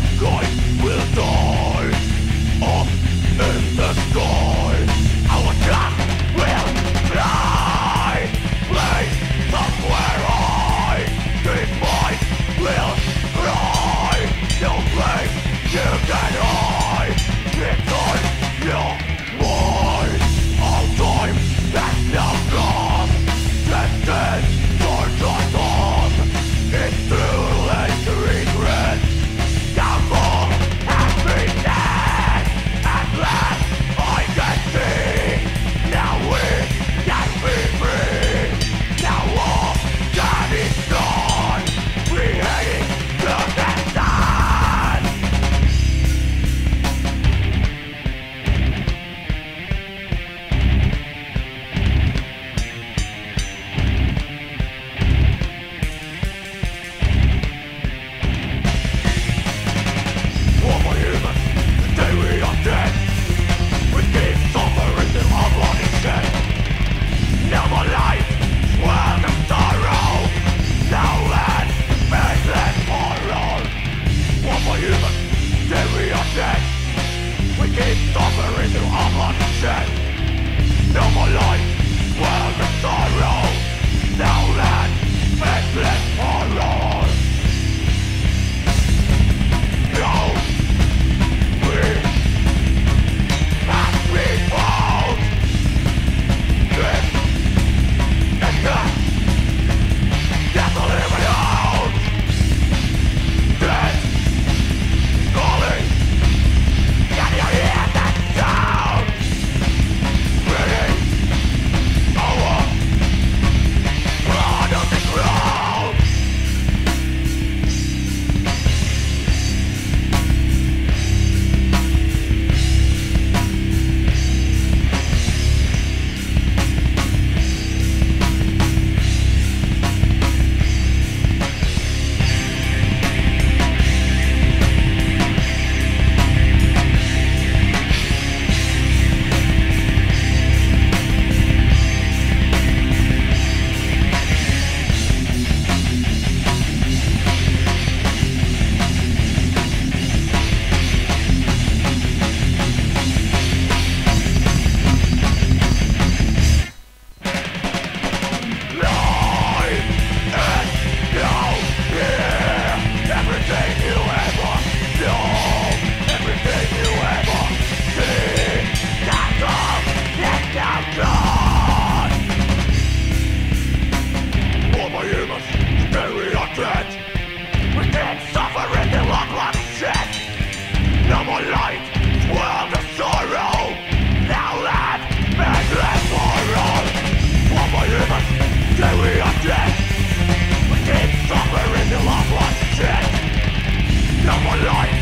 humankind will die day we are dead We keep suffering through our bloodshed. No more life, where is the life